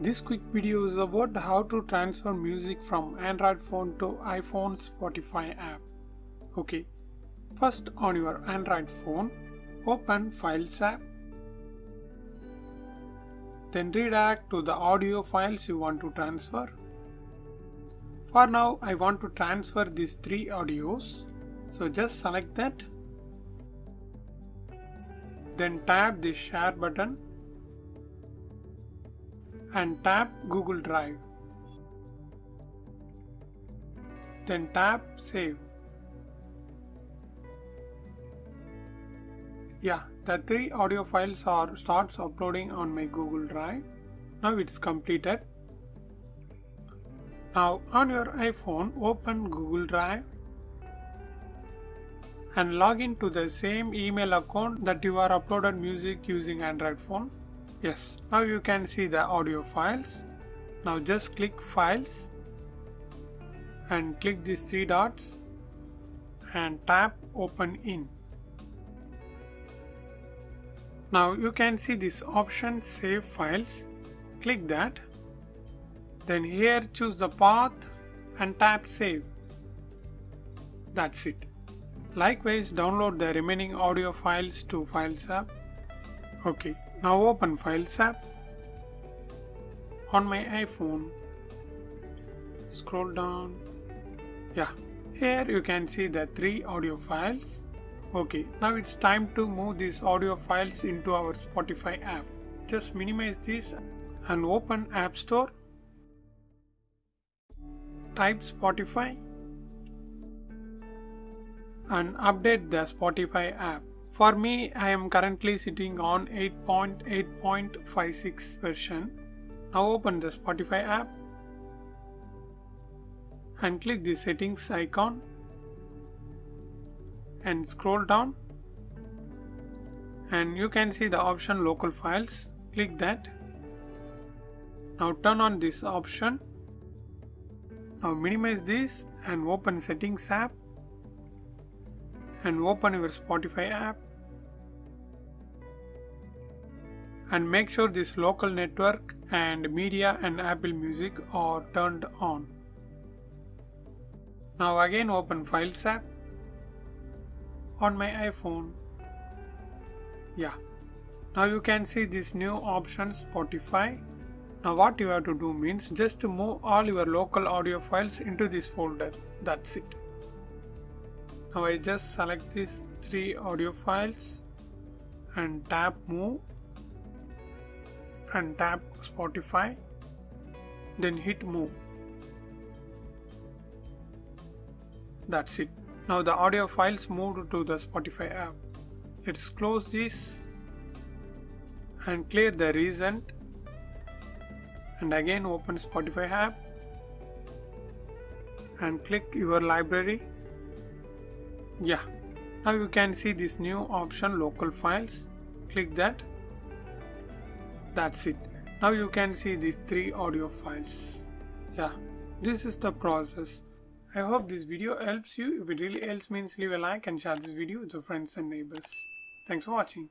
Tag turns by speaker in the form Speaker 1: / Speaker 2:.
Speaker 1: This quick video is about how to transfer music from Android phone to iPhone Spotify app. Okay, first on your Android phone, open Files app. Then redirect to the audio files you want to transfer. For now, I want to transfer these three audios. So just select that. Then tap the share button and tap Google Drive. Then tap Save. Yeah, the three audio files are starts uploading on my Google Drive. Now it's completed. Now on your iPhone, open Google Drive and log in to the same email account that you are uploaded music using Android phone. Yes, now you can see the audio files. Now just click files and click these three dots and tap open in. Now you can see this option save files. Click that. Then here choose the path and tap save. That's it. Likewise download the remaining audio files to Files app. Okay, now open Files app. On my iPhone, scroll down. Yeah, here you can see the three audio files. Okay, now it's time to move these audio files into our Spotify app. Just minimize this and open App Store. Type Spotify and update the Spotify app. For me, I am currently sitting on 8.8.56 version. Now open the Spotify app and click the settings icon and scroll down and you can see the option local files. Click that. Now turn on this option. Now minimize this and open settings app and open your Spotify app and make sure this local network and media and Apple Music are turned on. Now again open Files app on my iPhone. Yeah. Now you can see this new option Spotify. Now what you have to do means just to move all your local audio files into this folder. That's it. Now I just select these three audio files and tap move and tap Spotify then hit move. That's it. Now the audio files moved to the Spotify app. Let's close this and clear the recent and again open Spotify app and click your library. Yeah, now you can see this new option local files. Click that. That's it. Now you can see these three audio files. Yeah, this is the process. I hope this video helps you. If it really helps means leave a like and share this video your friends and neighbors. Thanks for watching.